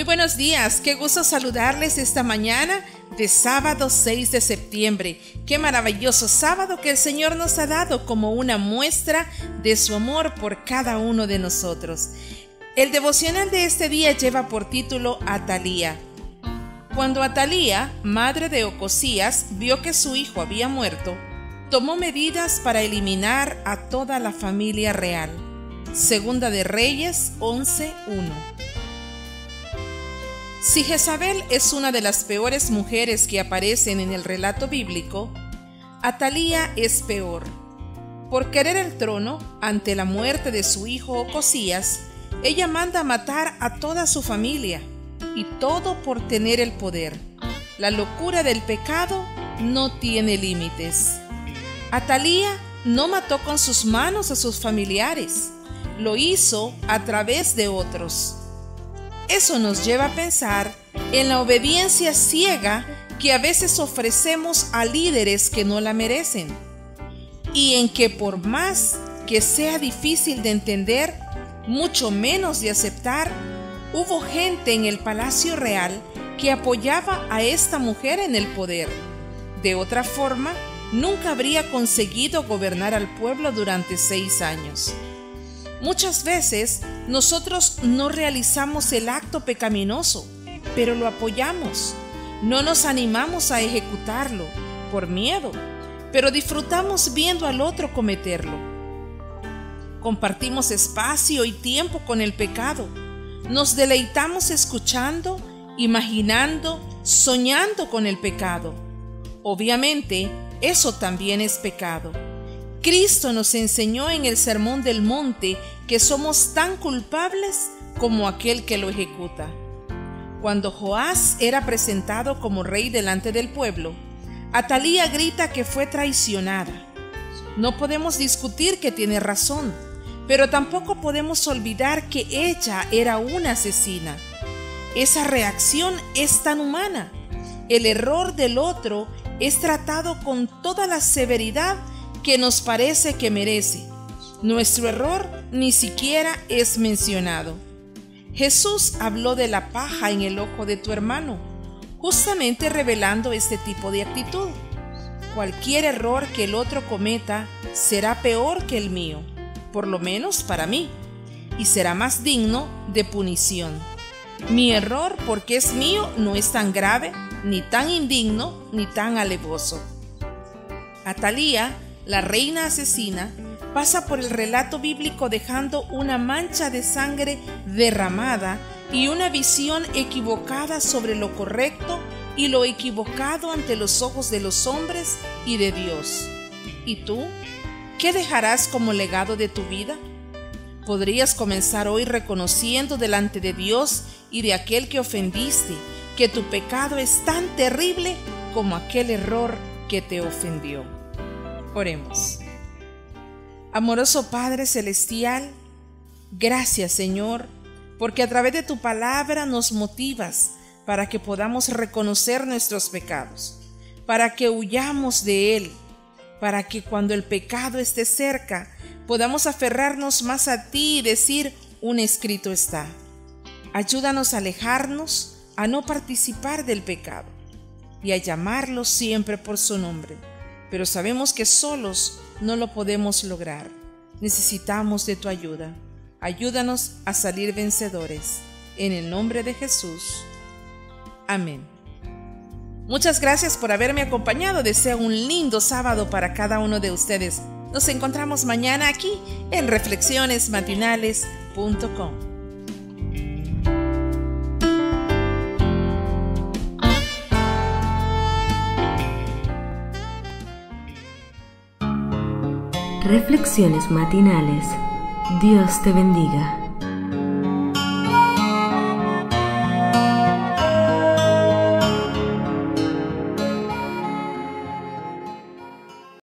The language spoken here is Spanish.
Muy buenos días, qué gusto saludarles esta mañana de sábado 6 de septiembre. Qué maravilloso sábado que el Señor nos ha dado como una muestra de su amor por cada uno de nosotros. El devocional de este día lleva por título Atalía. Cuando Atalía, madre de Ocosías, vio que su hijo había muerto, tomó medidas para eliminar a toda la familia real. Segunda de Reyes 11.1 si Jezabel es una de las peores mujeres que aparecen en el relato bíblico, Atalía es peor. Por querer el trono, ante la muerte de su hijo Ocosías, ella manda matar a toda su familia, y todo por tener el poder. La locura del pecado no tiene límites. Atalía no mató con sus manos a sus familiares, lo hizo a través de otros eso nos lleva a pensar en la obediencia ciega que a veces ofrecemos a líderes que no la merecen y en que por más que sea difícil de entender, mucho menos de aceptar, hubo gente en el Palacio Real que apoyaba a esta mujer en el poder. De otra forma, nunca habría conseguido gobernar al pueblo durante seis años. Muchas veces nosotros no realizamos el acto pecaminoso, pero lo apoyamos. No nos animamos a ejecutarlo por miedo, pero disfrutamos viendo al otro cometerlo. Compartimos espacio y tiempo con el pecado. Nos deleitamos escuchando, imaginando, soñando con el pecado. Obviamente, eso también es pecado Cristo nos enseñó en el Sermón del Monte que somos tan culpables como aquel que lo ejecuta. Cuando Joás era presentado como rey delante del pueblo, Atalía grita que fue traicionada. No podemos discutir que tiene razón, pero tampoco podemos olvidar que ella era una asesina. Esa reacción es tan humana. El error del otro es tratado con toda la severidad que nos parece que merece. Nuestro error ni siquiera es mencionado. Jesús habló de la paja en el ojo de tu hermano, justamente revelando este tipo de actitud. Cualquier error que el otro cometa será peor que el mío, por lo menos para mí, y será más digno de punición. Mi error, porque es mío, no es tan grave, ni tan indigno, ni tan alevoso. Atalía la reina asesina, pasa por el relato bíblico dejando una mancha de sangre derramada y una visión equivocada sobre lo correcto y lo equivocado ante los ojos de los hombres y de Dios. ¿Y tú? ¿Qué dejarás como legado de tu vida? Podrías comenzar hoy reconociendo delante de Dios y de aquel que ofendiste que tu pecado es tan terrible como aquel error que te ofendió. Oremos. Amoroso Padre Celestial, gracias Señor, porque a través de tu palabra nos motivas para que podamos reconocer nuestros pecados, para que huyamos de él, para que cuando el pecado esté cerca podamos aferrarnos más a ti y decir, un escrito está. Ayúdanos a alejarnos, a no participar del pecado y a llamarlo siempre por su nombre pero sabemos que solos no lo podemos lograr. Necesitamos de tu ayuda. Ayúdanos a salir vencedores. En el nombre de Jesús. Amén. Muchas gracias por haberme acompañado. Deseo un lindo sábado para cada uno de ustedes. Nos encontramos mañana aquí en reflexionesmatinales.com. Reflexiones matinales. Dios te bendiga.